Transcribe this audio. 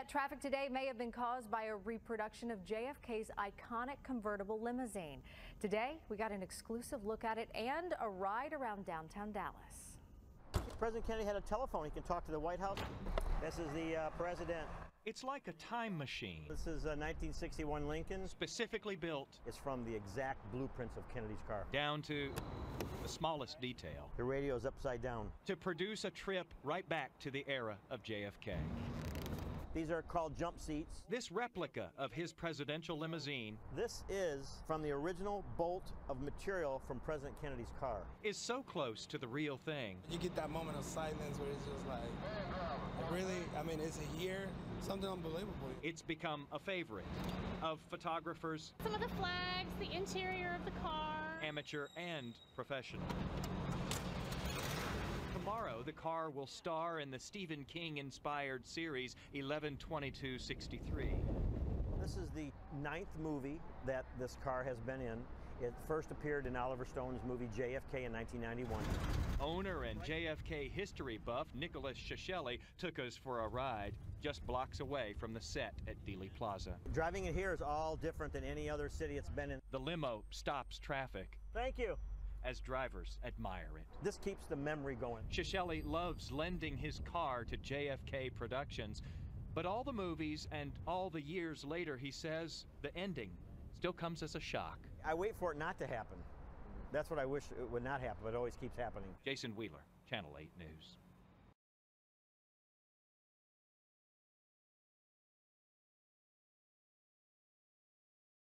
That traffic today may have been caused by a reproduction of JFK's iconic convertible limousine. Today, we got an exclusive look at it and a ride around downtown Dallas. President Kennedy had a telephone. He can talk to the White House. This is the uh, president. It's like a time machine, This is a 1961 Lincoln. specifically built It's from the exact blueprints of Kennedy's car. down to the smallest detail The radio is upside down. to produce a trip right back to the era of JFK. These are called jump seats. This replica of his presidential limousine This is from the original bolt of material from President Kennedy's car. is so close to the real thing. You get that moment of silence where it's just like, really? I mean, is it here? Something unbelievable. It's become a favorite of photographers, Some of the flags, the interior of the car. amateur and professional. The car will star in the Stephen King inspired series 112263. This is the ninth movie that this car has been in. It first appeared in Oliver Stone's movie JFK in 1991. Owner and JFK history buff Nicholas Ciacelli took us for a ride just blocks away from the set at Dealey Plaza. Driving it here is all different than any other city it's been in. The limo stops traffic Thank you. As drivers admire it. This keeps the memory going. Ciacelli loves lending his car to JFK Productions, but all the movies and all the years later, he says, the ending still comes as a shock. I wait for it not to happen. That's what I wish it would not happen, but it always keeps happening. Jason Wheeler, Channel 8 News.